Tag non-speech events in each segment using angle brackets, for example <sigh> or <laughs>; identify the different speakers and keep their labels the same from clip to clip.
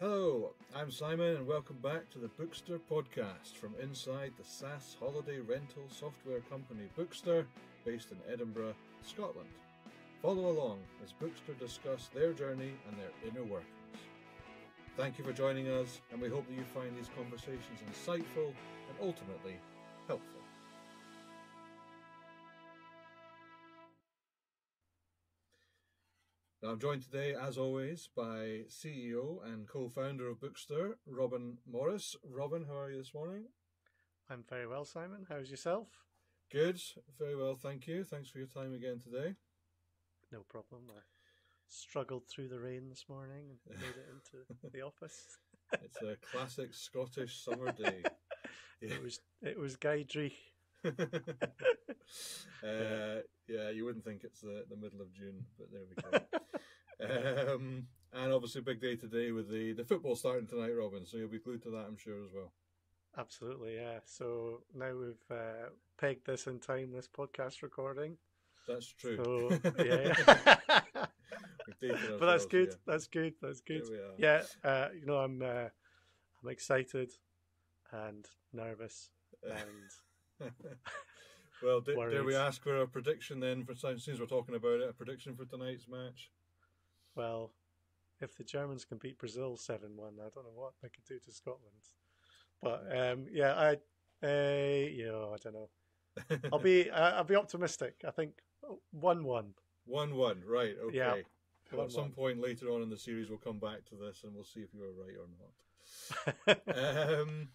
Speaker 1: Hello, I'm Simon, and welcome back to the Bookster podcast from inside the SaaS holiday rental software company Bookster, based in Edinburgh, Scotland. Follow along as Bookster discuss their journey and their inner workings. Thank you for joining us, and we hope that you find these conversations insightful and ultimately helpful. Now, I'm joined today, as always, by CEO and co founder of Bookster, Robin Morris. Robin, how are you this morning?
Speaker 2: I'm very well, Simon. How's yourself?
Speaker 1: Good, very well, thank you. Thanks for your time again today.
Speaker 2: No problem. I struggled through the rain this morning and <laughs> made it into the office. <laughs>
Speaker 1: It's a classic Scottish summer day. <laughs>
Speaker 2: It was it was gey dreich.
Speaker 1: uh, yeah, wouldn't think it's the, the middle of June, but there we go. <laughs> um, and obviously, big day today with the, the football starting tonight, Robin. So you'll be glued to that, I'm sure, as well.
Speaker 2: Absolutely, yeah. So now we've uh, pegged this in time, this podcast recording.
Speaker 1: That's true.
Speaker 2: So, <laughs> yeah. <laughs> but that's good. Yeah. That's good. That's good. Yeah. Uh, you know, I'm uh, I'm excited and nervous and
Speaker 1: well, did, dare we ask for a prediction then? For since we're talking about it, a prediction for tonight's match.
Speaker 2: Well, if the Germans can beat Brazil seven one, I don't know what they could do to Scotland. But um, yeah, I, uh, you know, I don't know. <laughs> I'll be, I'll be optimistic. I think one one.
Speaker 1: One one, right? Okay. Yeah. Well, at some point later on in the series, we'll come back to this and we'll see if you were right or not. <laughs> um,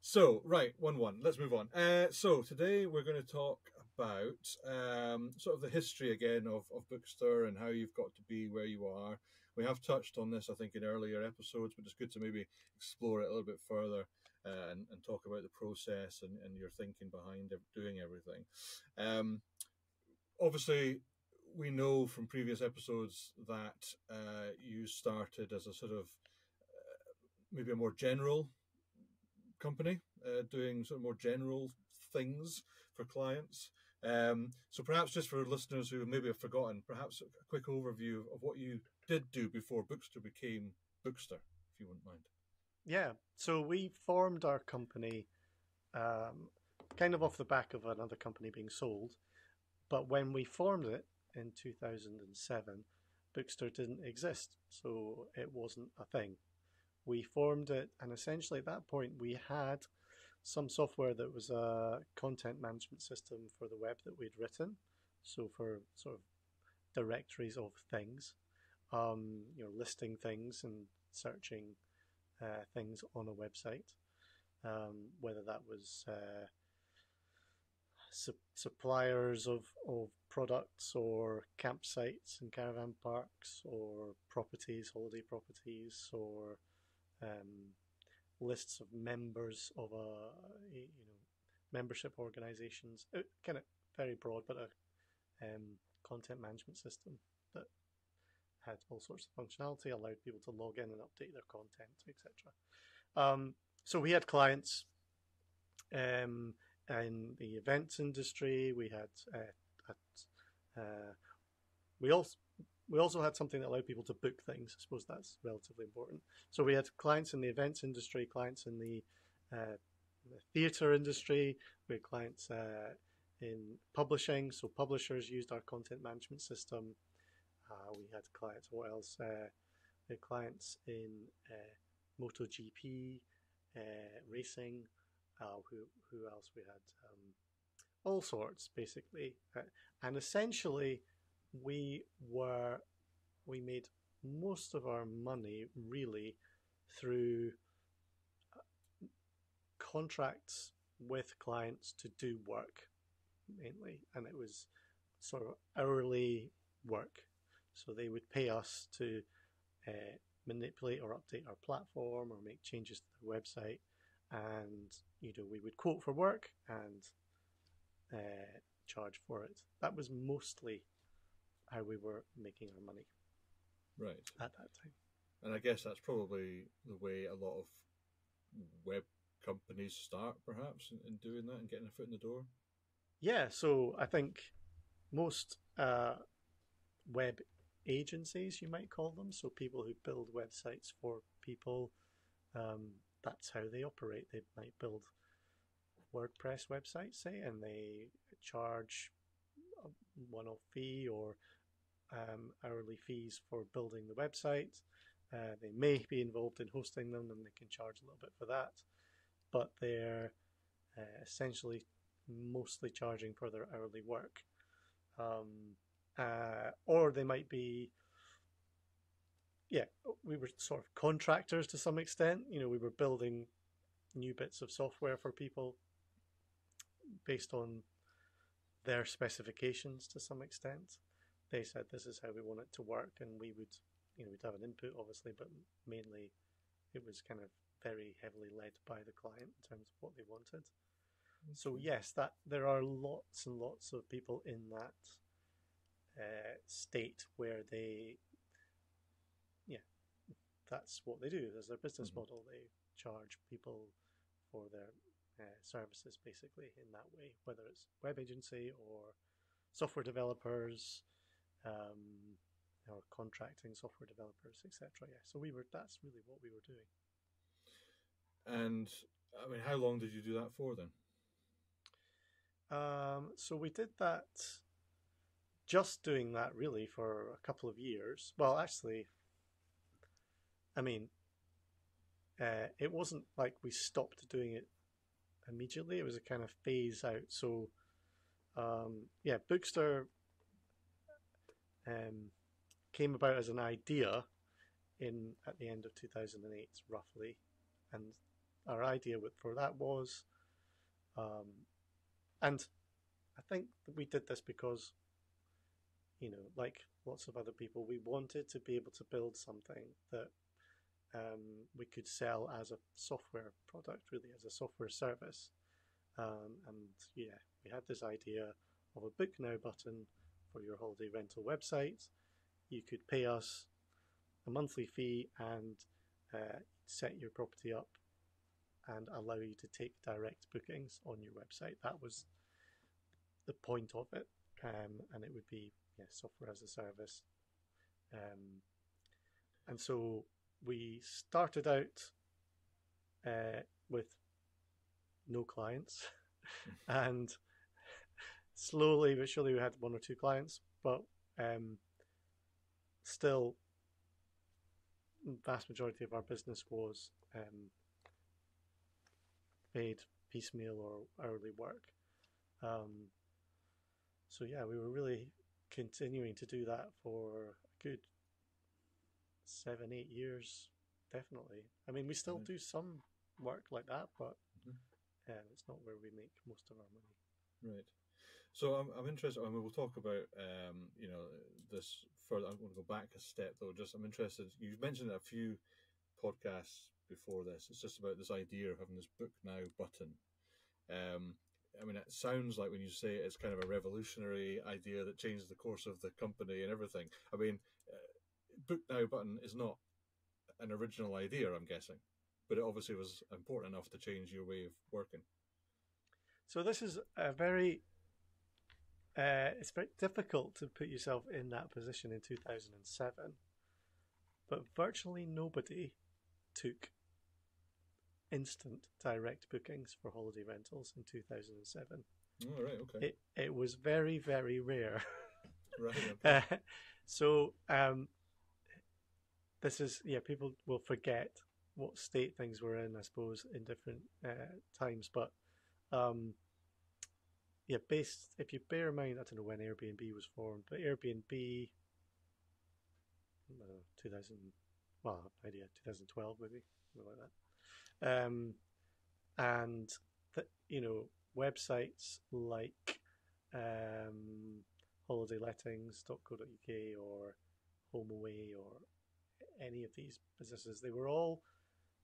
Speaker 1: so, right, 1 1. Let's move on. Uh, so, today we're going to talk about um, sort of the history again of, of Bookster and how you've got to be where you are. We have touched on this, I think, in earlier episodes, but it's good to maybe explore it a little bit further uh, and, and, talk about the process and, and your thinking behind doing everything. Um, obviously, we know from previous episodes that uh, you started as a sort of uh, maybe a more general company, uh, doing sort of more general things for clients. Um, so perhaps just for listeners who maybe have forgotten, perhaps a quick overview of what you did do before Bookster became Bookster, if you wouldn't mind.
Speaker 2: Yeah, so we formed our company um, kind of off the back of another company being sold. But when we formed it in 2007, Bookster didn't exist, so it wasn't a thing we formed it, and essentially at that point we had some software that was a content management system for the web that we'd written. So for sort of directories of things, um, you know, listing things and searching uh, things on a website, um, whether that was uh, su- suppliers of, of products or campsites and caravan parks or properties, holiday properties, or um, lists of members of a you know membership organizations, uh, kind of very broad, but a um, content management system that had all sorts of functionality, allowed people to log in and update their content, etc. Um, so we had clients um, in the events industry. We had uh, at, uh, we also we also had something that allowed people to book things. I suppose that's relatively important. So we had clients in the events industry, clients in the, uh, the theatre industry, we had clients uh, in publishing. So publishers used our content management system. Uh, we had clients, what else? Uh, we had clients in uh, MotoGP, uh, racing. who who else we had? Um, all sorts, basically, and essentially we were we made most of our money really through uh, contracts with clients to do work mainly and it was sort of hourly work. So they would pay us to uh, manipulate or update our platform or make changes to the website and you know we would quote for work and uh, charge for it. That was mostly how we were making our money.
Speaker 1: Right.
Speaker 2: At that time.
Speaker 1: And I guess that's probably the way a lot of web companies start, perhaps, in, in doing that and getting a foot in the door.
Speaker 2: Yeah. So I think most uh, web agencies, you might call them. So people who build websites for people, um, that's how they operate. They might build WordPress websites, say, and they charge a one-off fee or um, hourly fees for building the website. Uh, they may be involved in hosting them, and they can charge a little bit for that. But they're uh, essentially mostly charging for their hourly work. Um, uh, or they might be, yeah, we were sort of contractors to some extent. You know, we were building new bits of software for people based on their specifications to some extent. They said this is how we want it to work, and we would, you know, we'd have an input obviously, but mainly it was kind of very heavily led by the client in terms of what they wanted. So yes, that there are lots and lots of people in that uh, state where they, yeah, that's what they do. As their business mm-hmm. model. They charge people for their uh, services basically in that way, whether it's web agency or software developers, um, or contracting software developers, etc. Yeah, so we were. That's really what we were doing.
Speaker 1: And I mean, how long did you do that for then?
Speaker 2: Um, so we did that, just doing that really for a couple of years. Well, actually, I mean, uh, it wasn't like we stopped doing it immediately. It was a kind of phase out. So, um, yeah, Bookster um, came about as an idea in at the end of 2008, roughly, and our idea for that was um, and I think we did this because, you know, like lots of other people, we wanted to be able to build something that um, we could sell as a software product, really, as a software service. Um, and yeah, we had this idea of a book now button for your holiday rental website. You could pay us a monthly fee and uh, set your property up and allow you to take direct bookings on your website. That was the point of it, um, and it would be yeah, software as a service. Um, and so we started out uh, with no clients, <laughs> and slowly but surely we had one or two clients, but um, still, vast majority of our business was um, paid piecemeal or hourly work. Um, so yeah, we were really continuing to do that for a good seven, eight years, definitely. I mean, we still do some work like that, but mm-hmm. uh, it's not where we make most of our money.
Speaker 1: Right. So I'm, I'm interested. I mean, we'll talk about um, you know this further. I'm going to go back a step though. Just I'm interested. You mentioned a few podcasts before this. It's just about this idea of having this book now button. Um, I mean, it sounds like when you say it, it's kind of a revolutionary idea that changes the course of the company and everything. I mean, uh, book now button is not an original idea, I'm guessing, but it obviously was important enough to change your way of working.
Speaker 2: So this is a very uh, it's very difficult to put yourself in that position in 2007, but virtually nobody took instant direct bookings for holiday rentals in 2007.
Speaker 1: Oh, right, okay.
Speaker 2: It, it was very, very rare. <laughs>
Speaker 1: right. Okay. Uh,
Speaker 2: so, um, this is, yeah, people will forget what state things were in, I suppose, in different uh, times. But, um, yeah, based, if you bear in mind, I don't know when Airbnb was formed, but Airbnb, know, 2000, well, idea, 2012 maybe, something like that. Um, and that you know websites like um, holidaylettings.co.uk or HomeAway or any of these businesses, they were all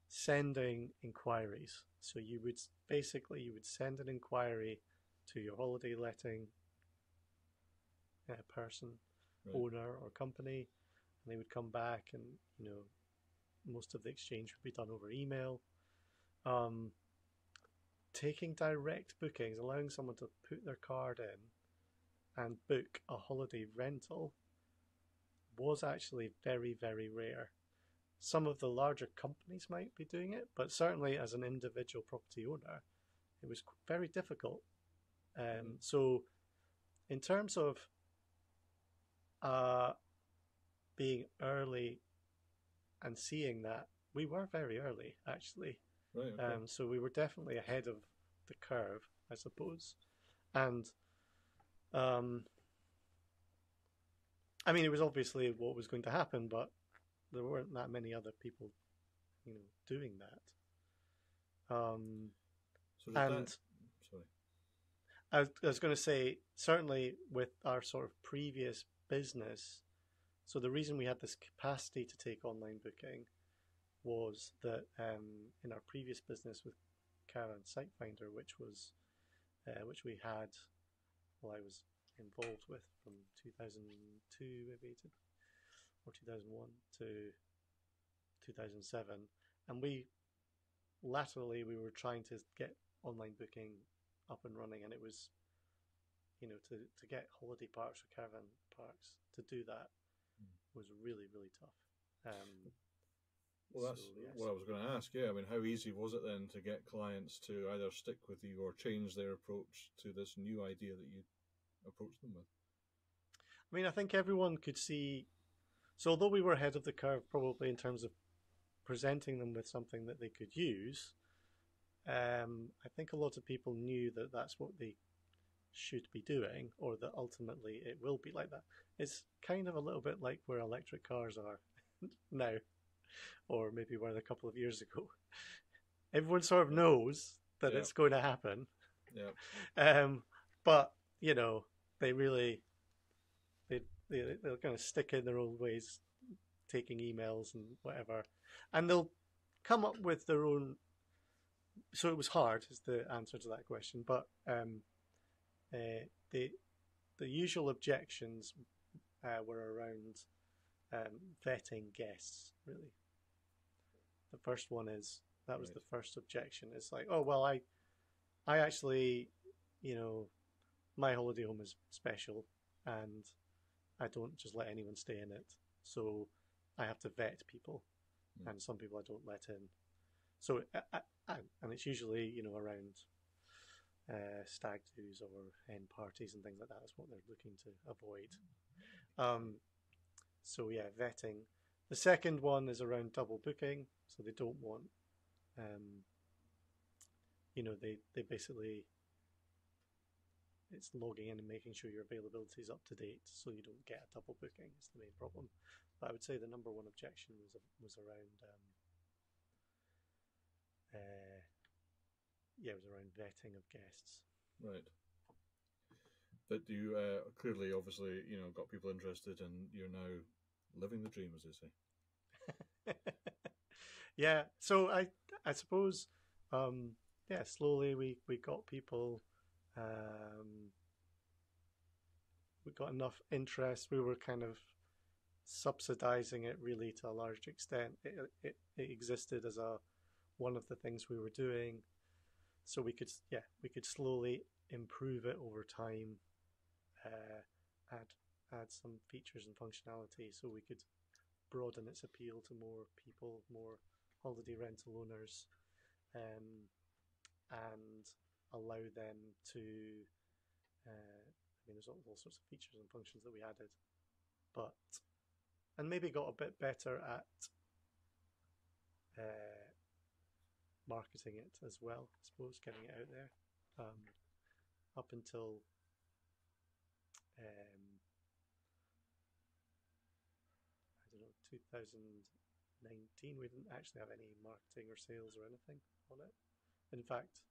Speaker 2: sending inquiries. So you would basically you would send an inquiry to your holiday letting uh, person, right. owner or company, and they would come back and you know most of the exchange would be done over email um, taking direct bookings, allowing someone to put their card in and book a holiday rental, was actually very, very rare. Some of the larger companies might be doing it, but certainly as an individual property owner, it was very difficult. Um. So, in terms of uh, being early and seeing that, we were very early actually.
Speaker 1: Right, okay.
Speaker 2: um, so we were definitely ahead of the curve, I suppose. And um, I mean, it was obviously what was going to happen, but there weren't that many other people, you know, doing that. Um,
Speaker 1: so and that...
Speaker 2: I was, going to say certainly with our sort of previous business. So the reason we had this capacity to take online booking was that um, in our previous business with Caravan Site Finder, which was uh, which we had, well, I was involved with from 2002 maybe to, or 2001 to 2007, and we laterally we were trying to get online booking up and running, and it was, you know, to to get holiday parks or caravan parks to do that mm. was really really tough. Um,
Speaker 1: well, that's so, yes. what I was going to ask. Yeah, I mean, how easy was it then to get clients to either stick with you or change their approach to this new idea that you approached them with?
Speaker 2: I mean, I think everyone could see. So, although we were ahead of the curve, probably in terms of presenting them with something that they could use, um, I think a lot of people knew that that's what they should be doing, or that ultimately it will be like that. It's kind of a little bit like where electric cars are <laughs> now or maybe were a couple of years ago. <laughs> Everyone sort of knows that yeah. it's going to happen.
Speaker 1: Yeah.
Speaker 2: Um, but you know, they really they they they'll kind of stick in their own ways, taking emails and whatever, and they'll come up with their own. So it was hard, is the answer to that question. But um, uh, the the usual objections uh, were around um, vetting guests, really. The first one is that was right. the first objection. It's like, oh well, I, I actually, you know, my holiday home is special, and I don't just let anyone stay in it. So I have to vet people, mm. and some people I don't let in. So I, I, and it's usually you know around uh, stag do's or hen parties and things like that. that is what they're looking to avoid. Um, so yeah, vetting. The second one is around double booking, so they don't want, um, you know, they they basically it's logging in and making sure your availability is up to date, so you don't get a double booking. Is the main problem. But I would say the number one objection was was around, um, uh, yeah, it was around vetting of guests.
Speaker 1: Right but you uh, clearly, obviously, you know, got people interested, and you're now living the dream, as they
Speaker 2: say. <laughs> yeah. So I, I suppose, um, yeah, slowly we we got people. Um, we got enough interest. We were kind of subsidizing it really to a large extent. It, it, it existed as a one of the things we were doing, so we could yeah we could slowly improve it over time uh, add add some features and functionality so we could broaden its appeal to more people, more holiday rental owners, um, and allow them to. Uh, I mean, there's all, all, sorts of features and functions that we added, but and maybe got a bit better at uh, marketing it as well. I suppose getting it out there. Um, up until um, I don't know, 2019, we didn't actually have any marketing or sales or anything on it. In fact,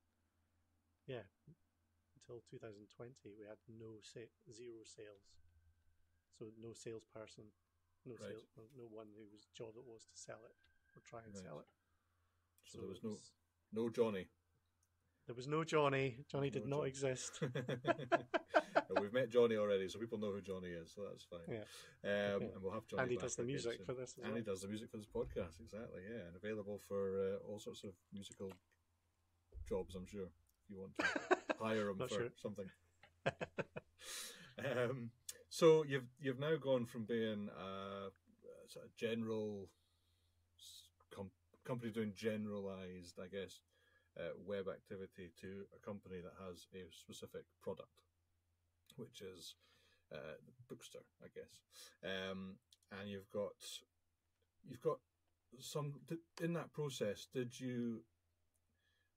Speaker 2: yeah, until 2020, we had no sa- zero sales. So no salesperson, no right. sales, no one whose job it was to sell it or try and right. sell it.
Speaker 1: So, so there was, was no no Johnny.
Speaker 2: There was no Johnny. Johnny did not exist. <laughs>
Speaker 1: we've met Johnny already, so people know who Johnny is, so that's fine.
Speaker 2: Yeah.
Speaker 1: Um, yeah. And we'll have Johnny.
Speaker 2: And he does the music for this.
Speaker 1: and well. he does the music for this podcast, exactly. Yeah, and available for uh, all sorts of musical jobs. I'm sure if you want to <laughs> hire him for sure. something. <laughs> um, So you've you've now gone from being a, a sort of general com- company doing generalized, I guess, uh, web activity to a company that has a specific product, which is uh, Bookster, I guess. Um, and you've got you've got some in that process. Did you,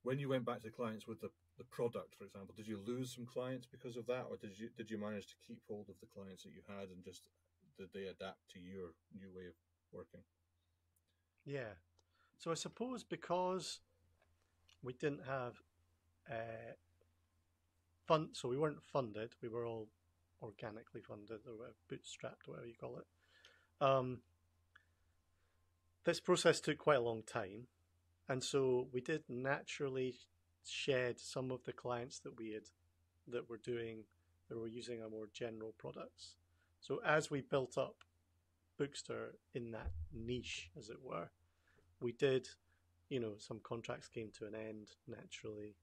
Speaker 1: when you went back to clients with the the product, for example, did you lose some clients because of that, or did you did you manage to keep hold of the clients that you had and just did they adapt to your new way of working?
Speaker 2: Yeah. So I suppose because we didn't have uh, fund, so we weren't funded. We were all organically funded or bootstrapped, whatever you call it. Um, this process took quite a long time, and so we did naturally shed some of the clients that we had that were doing that were using our more general products. So as we built up Bookster in that niche, as it were, we did, you know, some contracts came to an end naturally.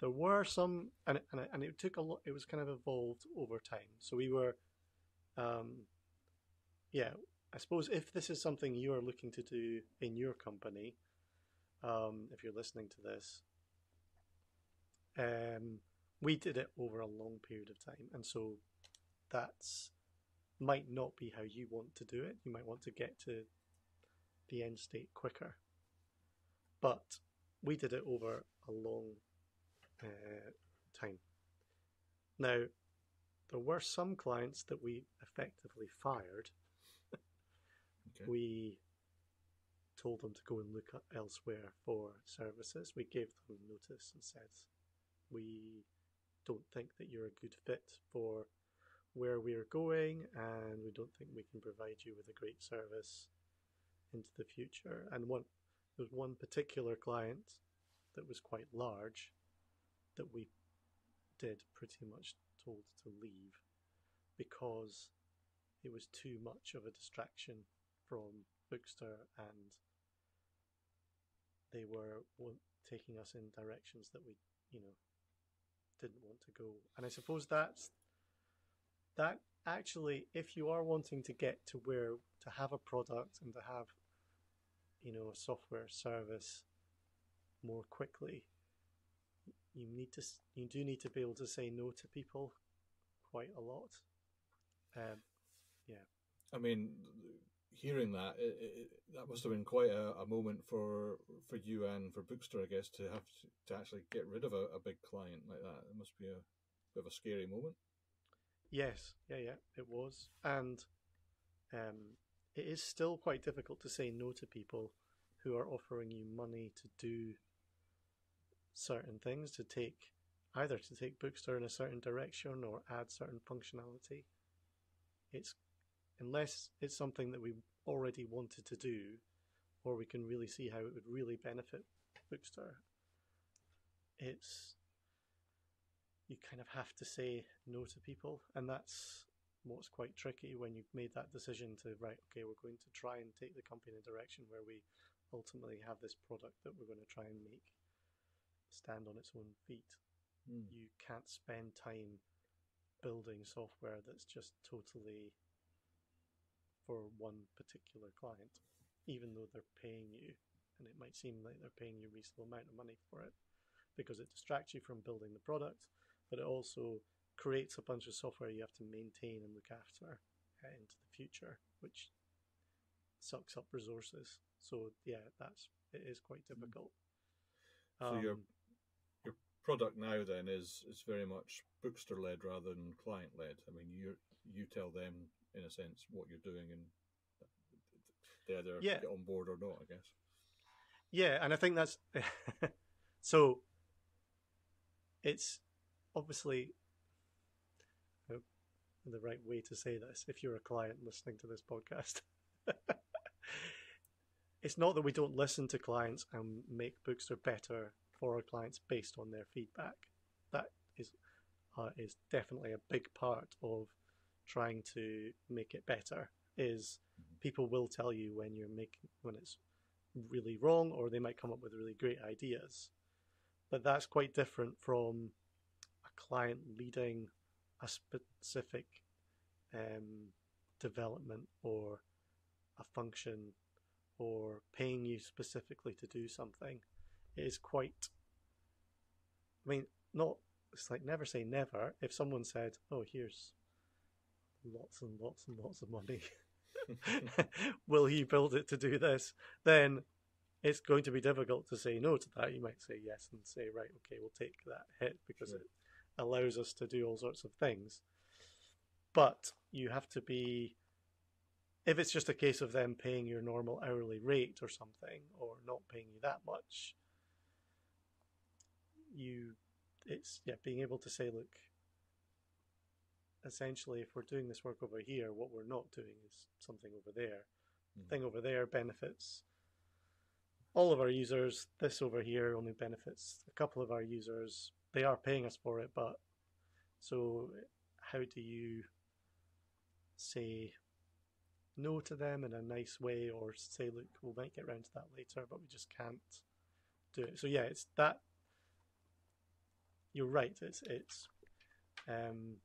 Speaker 2: There were some, and and, and it took a lot. It was kind of evolved over time. So we were, um, yeah. I suppose if this is something you are looking to do in your company, um, if you're listening to this, um, we did it over a long period of time, and so that's might not be how you want to do it. You might want to get to the end state quicker, but we did it over a long uh, time. Now, there were some clients that we effectively fired. okay. We told them to go and look elsewhere for services. We gave them notice and said, we don't think that you're a good fit for where we're going, and we don't think we can provide you with a great service into the future. And one there was one particular client that was quite large that we did pretty much told to leave because it was too much of a distraction from Bookster and they were taking us in directions that we, you know, didn't want to go. And I suppose that's that actually, if you are wanting to get to where to have a product and to have, you know, a software service more quickly, you need to you do need to be able to say no to people quite a lot. Um, yeah.
Speaker 1: I mean, hearing that, it, it, that must have been quite a, a, moment for for you and for Bookster, I guess, to have to, to actually get rid of a, a, big client like that. It must be a bit of a scary moment.
Speaker 2: Yes, yeah, yeah, it was, and um, it is still quite difficult to say no to people who are offering you money to do certain things, to take either to take Bookster in a certain direction or add certain functionality. It's unless it's something that we already wanted to do, or we can really see how it would really benefit Bookster, it's you kind of have to say no to people, and that's what's quite tricky when you've made that decision to right, okay, we're going to try and take the company in a direction where we ultimately have this product that we're going to try and make stand on its own feet. Mm. You can't spend time building software that's just totally for one particular client, even though they're paying you, and it might seem like they're paying you a reasonable amount of money for it, because it distracts you from building the product, but it also creates a bunch of software you have to maintain and look after uh, into the future, which sucks up resources. So yeah, that's it is quite mm. difficult.
Speaker 1: So um, your your product now then is is very much bookster led rather than client led. I mean, you you tell them in a sense what you're doing and they either yeah. get on board or not, I guess.
Speaker 2: Yeah, and I think that's <laughs> so. It's obviously the right way to say this. If you're a client listening to this podcast, <laughs> it's not that we don't listen to clients and make Bookster better for our clients based on their feedback. That is uh, is definitely a big part of trying to make it better is people will tell you when you're making when it's really wrong or they might come up with really great ideas but that's quite different from a client leading a specific um, development or a function or paying you specifically to do something is quite. I mean, not. It's like never say never. If someone said, "Oh, here's lots and lots and lots of money," <laughs> <laughs> will you build it to do this? Then it's going to be difficult to say no to that. You might say yes and say, right, okay, we'll take that hit because sure. it allows us to do all sorts of things. But you have to be, if it's just a case of them paying your normal hourly rate or something, or not paying you that much, you, it's, yeah, being able to say, look, essentially, if we're doing this work over here, what we're not doing is something over there. Mm-hmm. thing over there benefits all of our users. This over here only benefits a couple of our users. They are paying us for it, but so how do you say no to them in a nice way or say, look, we might get around to that later, but we just can't do it. So yeah, it's that. You're right. It's it's um,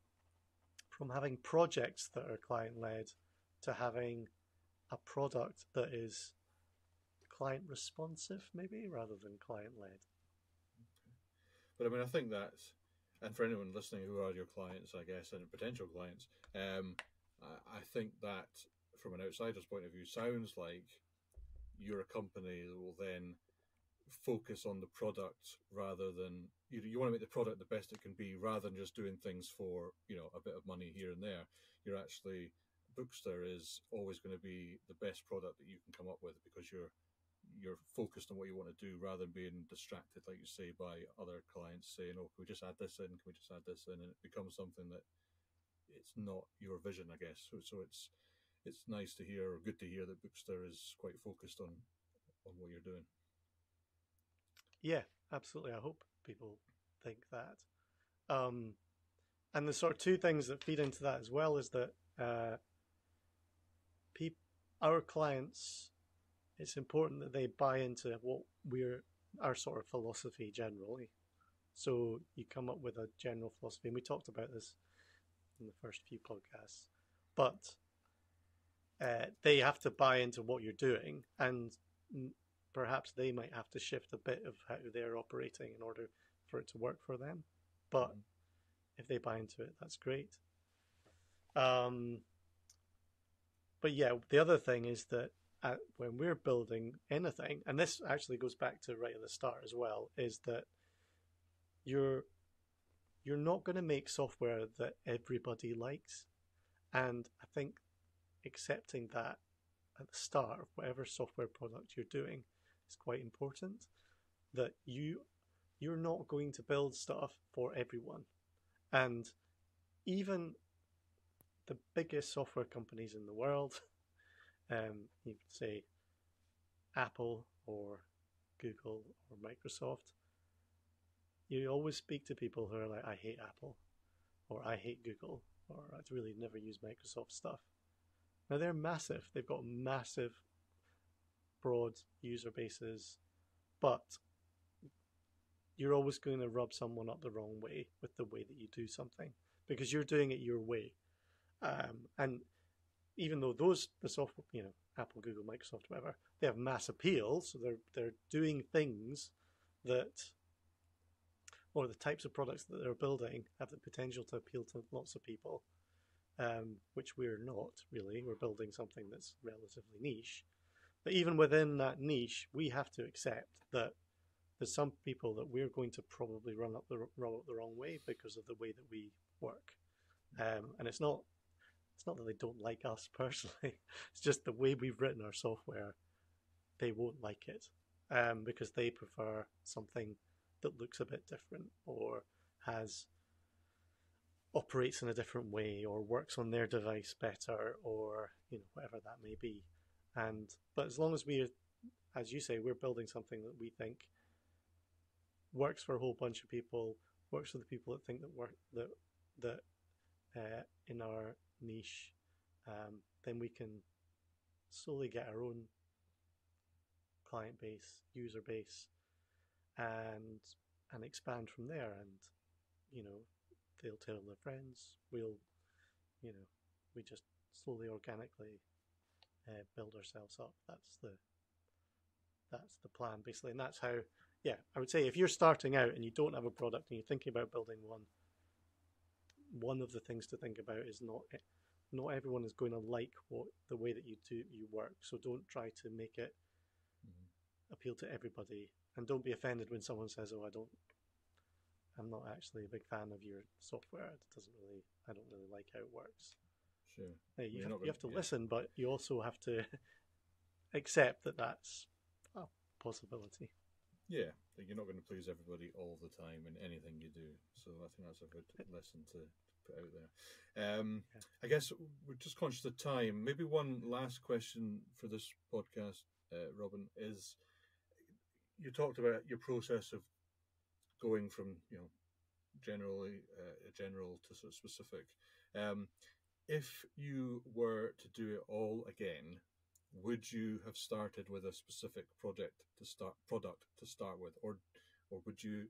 Speaker 2: from having projects that are client led to having a product that is client responsive, maybe, rather than client led.
Speaker 1: Okay. But I mean, I think that's, and for anyone listening who are your clients, I guess, and potential clients, um, I, I think that from an outsider's point of view sounds like you're a company that will then focus on the product rather than you, you want to make the product the best it can be rather than just doing things for you know a bit of money here and there you're actually bookster is always going to be the best product that you can come up with because you're you're focused on what you want to do rather than being distracted, like you say, by other clients saying, "Oh, can we just add this in? Can we just add this in?" And it becomes something that it's not your vision, I guess. So, so it's it's nice to hear or good to hear that Bookster is quite focused on on what you're doing.
Speaker 2: Yeah, absolutely. I hope people think that. Um, and the sort of two things that feed into that as well is that uh, pe- our clients it's important that they buy into what we're our sort of philosophy generally. So you come up with a general philosophy, and we talked about this in the first few podcasts. But uh, they have to buy into what you're doing, and perhaps they might have to shift a bit of how they're operating in order for it to work for them. But mm-hmm. if they buy into it, that's great. Um, but yeah, the other thing is that at, when we're building anything, and this actually goes back to right at the start as well, is that you're you're not going to make software that everybody likes, and I think accepting that at the start of whatever software product you're doing is quite important. That you you're not going to build stuff for everyone, and even the biggest software companies in the world <laughs> um, you could say Apple or Google or Microsoft, you always speak to people who are like, I hate Apple or I hate Google or I'd really never use Microsoft stuff. Now they're massive. They've got massive, broad user bases, but you're always going to rub someone up the wrong way with the way that you do something because you're doing it your way. Um, and even though those the software, you know, Apple, Google, Microsoft, whatever, they have mass appeal, so they're they're doing things that or the types of products that they're building have the potential to appeal to lots of people, um, which we're not really. We're building something that's relatively niche. But even within that niche, we have to accept that there's some people that we're going to probably run up the run up the wrong way because of the way that we work. Um, and it's not it's not that they don't like us <laughs> personally. It's just the way we've written our software. They won't like it um, because they prefer something that looks a bit different or has operates in a different way or works on their device better or you know whatever that may be. And but as long as we, as you say, we're building something that we think works for a whole bunch of people, works for the people that think that work that that uh, in our niche, um, then we can slowly get our own client base, user base, and and expand from there. And you know, they'll tell their friends. We'll, you know, we just slowly, organically uh, build ourselves up. That's the that's the plan basically, and that's how. Yeah, I would say if you're starting out and you don't have a product and you're thinking about building one, one of the things to think about is not not everyone is going to like what the way that you do you work. So don't try to make it mm-hmm. appeal to everybody, and don't be offended when someone says, "Oh, I don't, I'm not actually a big fan of your software. It doesn't really, I don't really like how it works."
Speaker 1: Sure.
Speaker 2: Hey, you, have, gonna, you have to yeah. listen, but you also have to <laughs> accept that that's a possibility.
Speaker 1: Yeah, you're not going to please everybody all the time in anything you do. So I think that's a good lesson to put out there. Um, yeah. I guess we're just conscious of time. Maybe one last question for this podcast, uh, Robin, is you talked about your process of going from you know generally uh, general to sort of specific. Um, if you were to do it all again, would you have started with a specific project to start product to start with, or or would you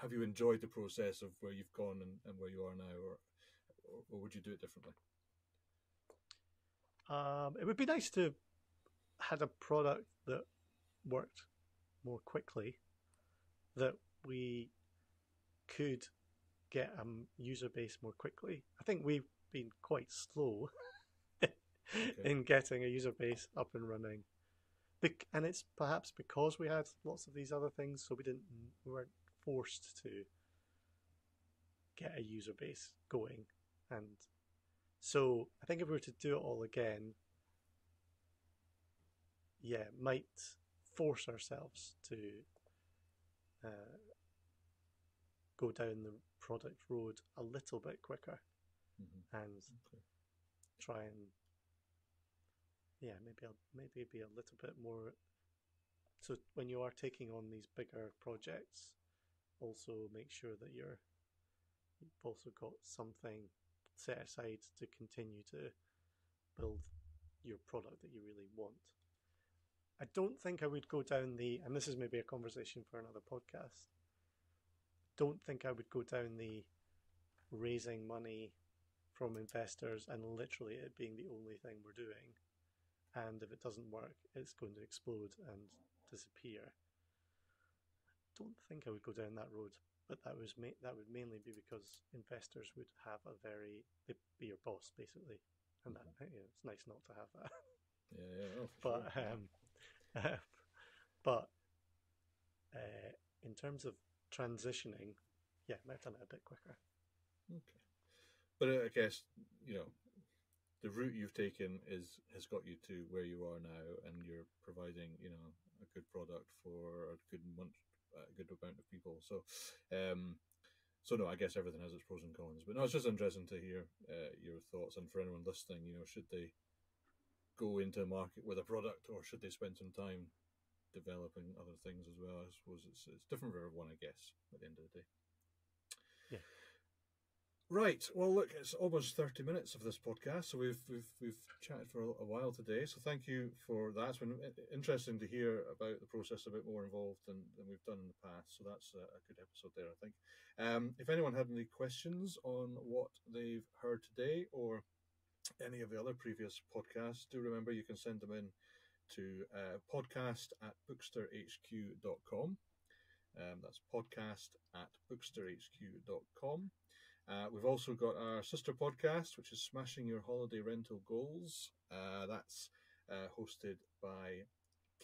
Speaker 1: have you enjoyed the process of where you've gone and, and where you are now, or, or, or would you do it differently?
Speaker 2: Um, it would be nice to had a product that worked more quickly, that we could get a user base more quickly. I think we've been quite slow <laughs> okay. in getting a user base up and running. and it's perhaps because we had lots of these other things, so we didn't we weren't forced to get a user base going. And so I think if we were to do it all again, yeah, might force ourselves to uh, go down the product road a little bit quicker mm-hmm. and okay. try and yeah maybe I'll, maybe be a little bit more so when you are taking on these bigger projects also make sure that you're you've also got something set aside to continue to build your product that you really want I don't think I would go down the and this is maybe a conversation for another podcast don't think I would go down the raising money from investors and literally it being the only thing we're doing. And if it doesn't work, it's going to explode and disappear. I don't think I would go down that road, but that was ma- that would mainly be because investors would have a very they'd be your boss basically, and that mm-hmm. you know, it's nice not to have that. <laughs>
Speaker 1: Yeah, yeah, oh,
Speaker 2: but
Speaker 1: sure.
Speaker 2: um, uh, but uh, in terms of transitioning, yeah, might have done it a bit quicker.
Speaker 1: Okay. But uh, I guess you know the route you've taken is has got you to where you are now, and you're providing you know a good product for a good month, a good amount of people. So, um, so no, I guess everything has its pros and cons. But no, it's just interesting to hear uh, your thoughts, and for anyone listening, you know, should they go into a market with a product, or should they spend some time developing other things as well? I suppose it's it's different for everyone, I guess, at the end of the day. Right. Well, look, it's almost thirty minutes of this podcast, so we've we've we've chatted for a, while today. So thank you for that. It's been interesting to hear about the process a bit more involved than, than we've done in the past. So that's a, a good episode there, I think. Um, if anyone had any questions on what they've heard today or any of the other previous podcasts, do remember you can send them in to uh, podcast at booksterhq.com. Um, that's podcast at booksterhq.com. Uh, we've also got our sister podcast, which is Smashing Your Holiday Rental Goals. Uh, that's uh, hosted by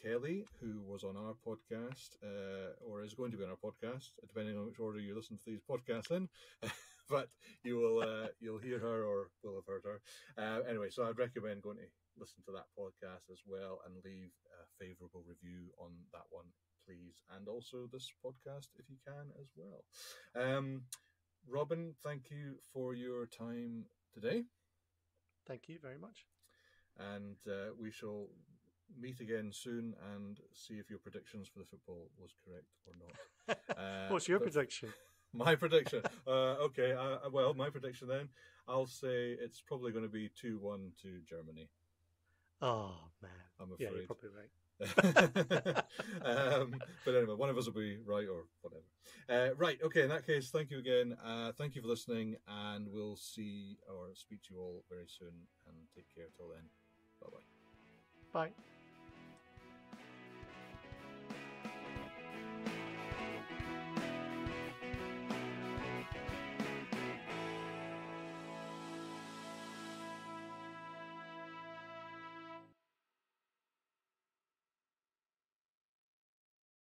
Speaker 1: Kelly, who was on our podcast, uh, or is going to be on our podcast, depending on which order you listen to these podcasts in. <laughs> but you will uh, you'll hear her or will have heard her. Uh, anyway, so I'd recommend going to listen to that podcast as well and leave a favourable review on that one, please, and also this podcast if you can as well. Um, Robin, thank you for your time today.
Speaker 2: Thank you very much.
Speaker 1: And uh, we shall meet again soon and see if your predictions for the football was correct or not. <laughs>
Speaker 2: Uh, What's your prediction? <laughs>
Speaker 1: My prediction. uh, okay, uh, well, my prediction then, I'll say it's probably going to be 2 1 to Germany.
Speaker 2: Oh man,
Speaker 1: I'm afraid.
Speaker 2: Yeah, you're probably right. <laughs>
Speaker 1: um, but anyway, one of us will be right or whatever. Uh, right, okay, in that case, thank you again. Uh, thank you for listening, and we'll see or speak to you all very soon. And take care till then. Bye-bye.
Speaker 2: Bye.